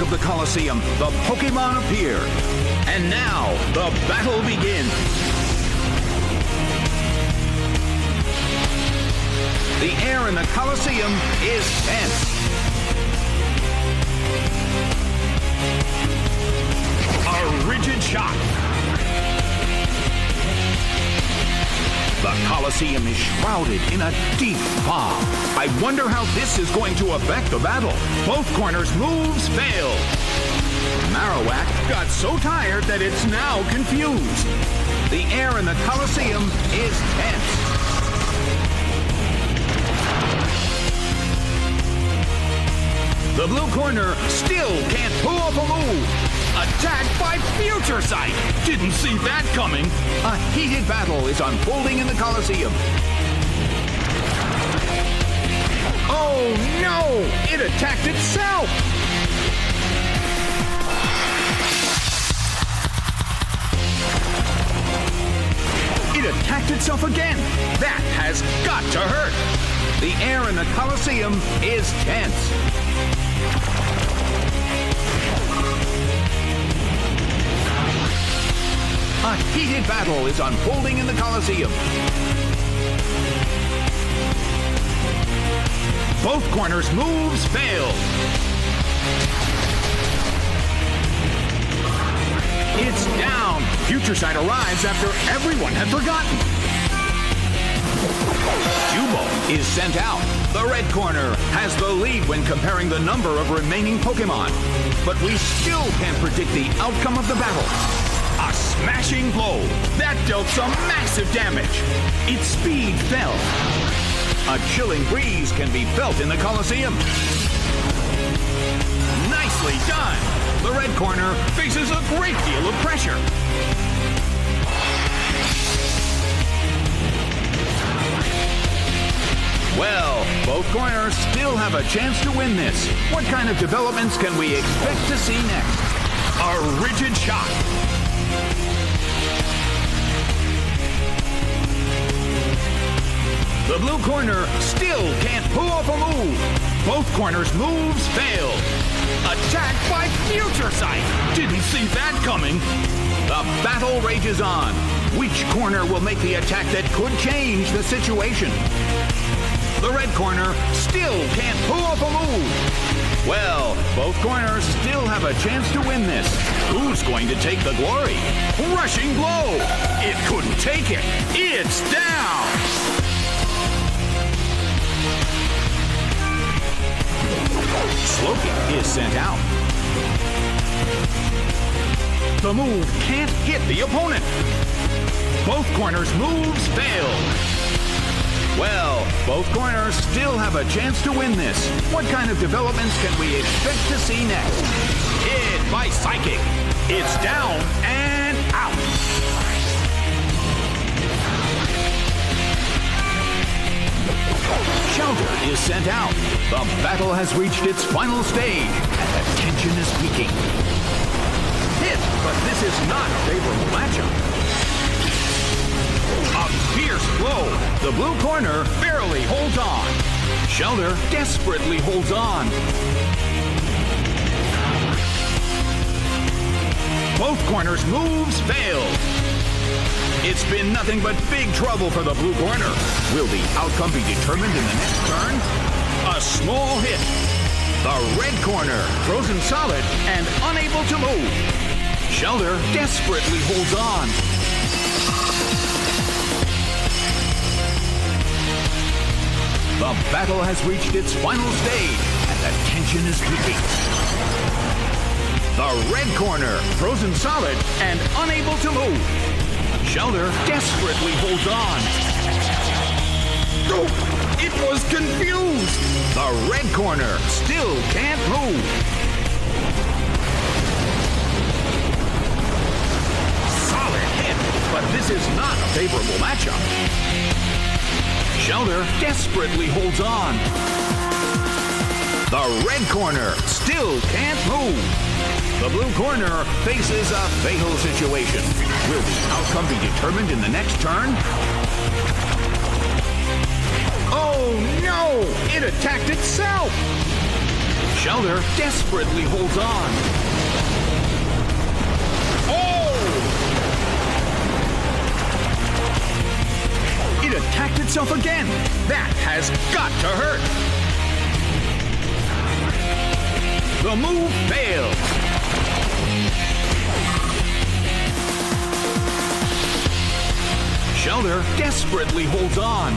of the Colosseum, the Pokemon appear. And now, the battle begins. The air in the Colosseum is tense. A rigid shock. The Colosseum is shrouded in a deep fog. I wonder how this is going to affect the battle. Both corners' moves failed. Marowak got so tired that it's now confused. The air in the Colosseum is tense. The blue corner still can't pull off a move. Attacked by Future Sight. Didn't see that coming. A heated battle is unfolding in the Colosseum. Oh no! It attacked itself! It attacked itself again. That has got to hurt. The air in the Colosseum is tense. A heated battle is unfolding in the Colosseum. Both corners' moves fail. It's down. Future Sight arrives after everyone had forgotten. Cubone is sent out. The red corner has the lead when comparing the number of remaining Pokemon. But we still can't predict the outcome of the battle. Smashing blow. That dealt some massive damage. Its speed fell. A chilling breeze can be felt in the Colosseum. Nicely done. The red corner faces a great deal of pressure. Well, both corners still have a chance to win this. What kind of developments can we expect to see next? A rigid shot. The blue corner still can't pull off a move. Both corners' moves failed. Attack by Future Sight! Didn't see that coming. The battle rages on. Which corner will make the attack that could change the situation? The red corner still can't pull off a move. Well, both corners still have a chance to win this. Who's going to take the glory? Rushing blow! It couldn't take it. It's down! Slowking is sent out. The move can't hit the opponent. Both corners' moves failed. Well, both corners still have a chance to win this. What kind of developments can we expect to see next? Hit by Psychic. It's down and out. Shellder is sent out. The battle has reached its final stage, and the tension is peaking. Hit, but this is not a favorable matchup. The blue corner barely holds on. Shellder desperately holds on. Both corners' moves failed. It's been nothing but big trouble for the blue corner. Will the outcome be determined in the next turn? A small hit. The red corner, frozen solid and unable to move. Shellder desperately holds on. The battle has reached its final stage, and the tension is peaking. The red corner, frozen solid and unable to move. Shellder desperately holds on. Oh, it was confused. The red corner still can't move. Solid hit, but this is not a favorable matchup. Shellder desperately holds on. The red corner still can't move. The blue corner faces a fatal situation. Will the outcome be determined in the next turn? Oh no! It attacked itself! Shellder desperately holds on. Attacked itself again. That has got to hurt. The move failed. Shellder desperately holds on.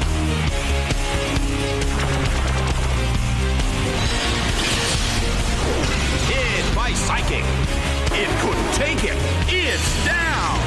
Hit by Psychic. It couldn't take it. It's down.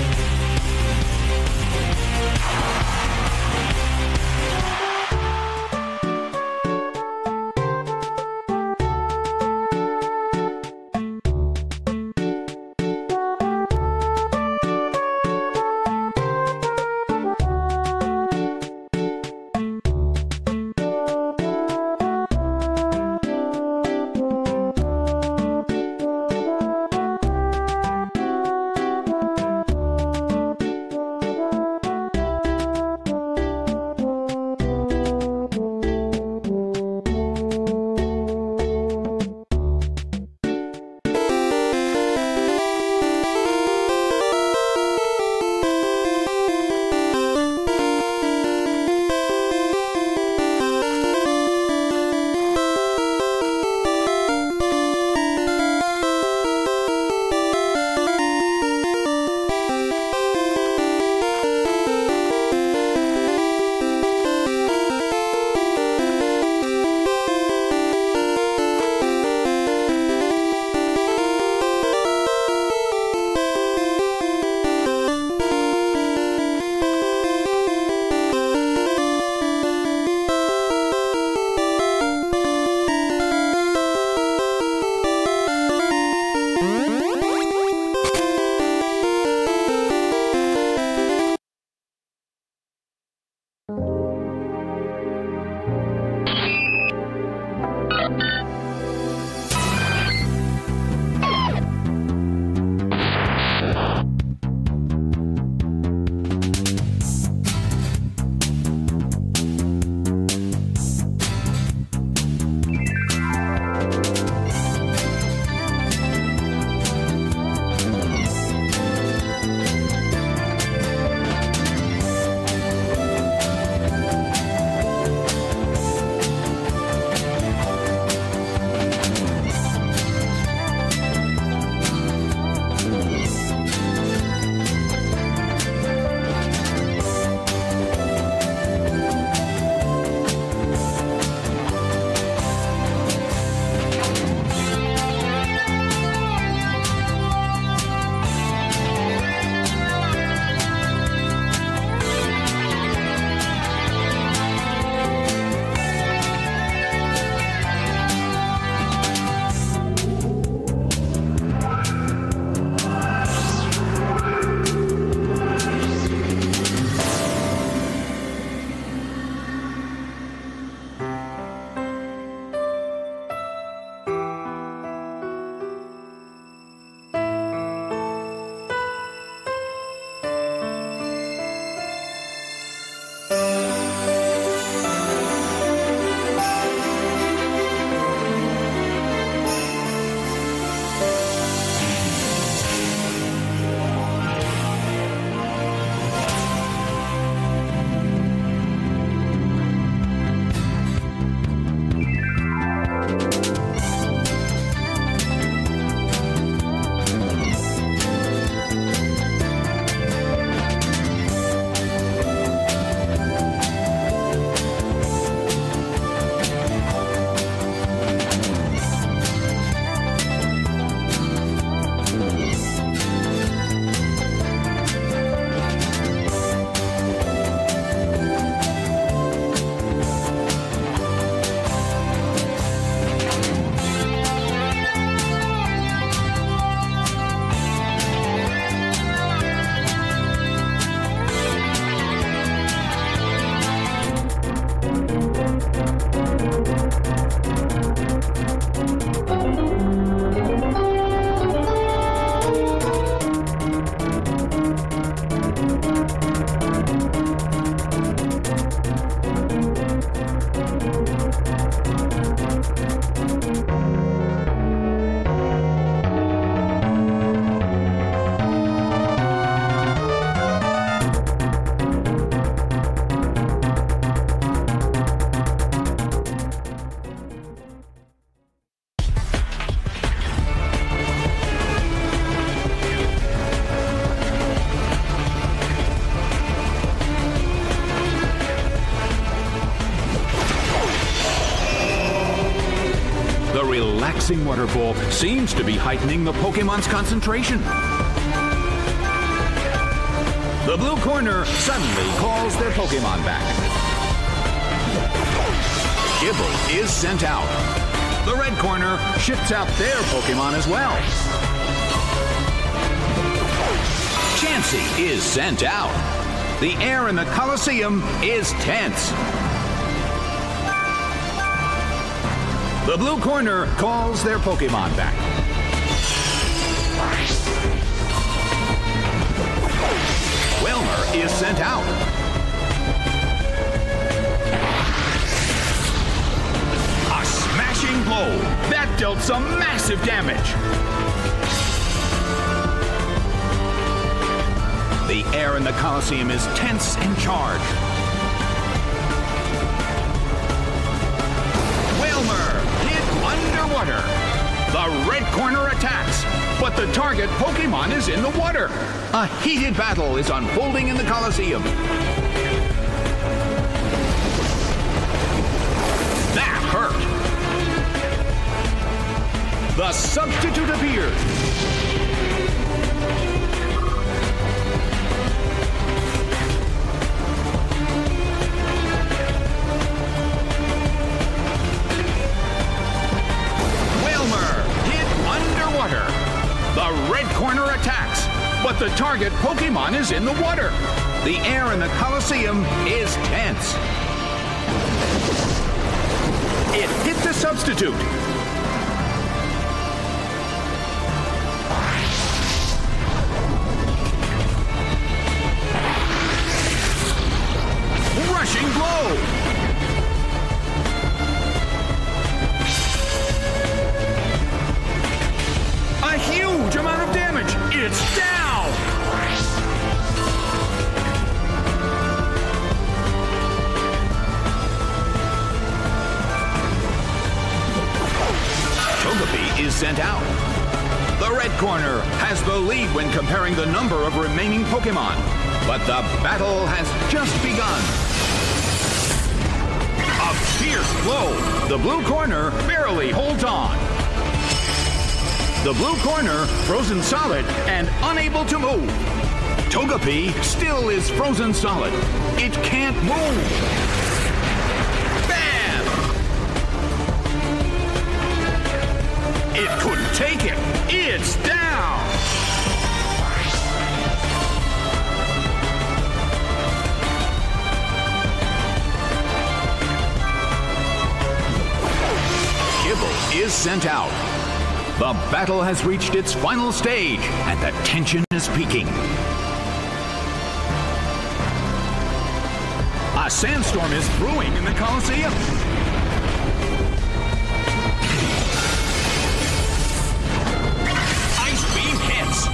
Relaxing waterfall seems to be heightening the Pokemon's concentration. The blue corner suddenly calls their Pokemon back. Gible is sent out. The red corner shifts out their Pokemon as well. Chansey is sent out. The air in the Coliseum is tense. The blue corner calls their Pokemon back. Wailmer is sent out. A smashing blow. That dealt some massive damage. The air in the Coliseum is tense and charged. The red corner attacks, but the target Pokemon is in the water. A heated battle is unfolding in the Coliseum. That hurt. The substitute appears. The air in the Coliseum is tense. It hit the substitute. Pokemon. But the battle has just begun. A fierce blow. The blue corner barely holds on. The blue corner frozen solid and unable to move. Togepi still is frozen solid. It can't move. Bam! It couldn't take it. It's down. Sent out. The battle has reached its final stage, and the tension is peaking. A sandstorm is brewing in the Coliseum. Ice beam hits.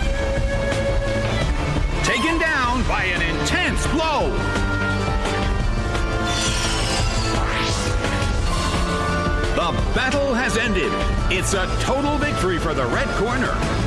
Taken down by an intense blow. Battle has ended. It's a total victory for the red corner.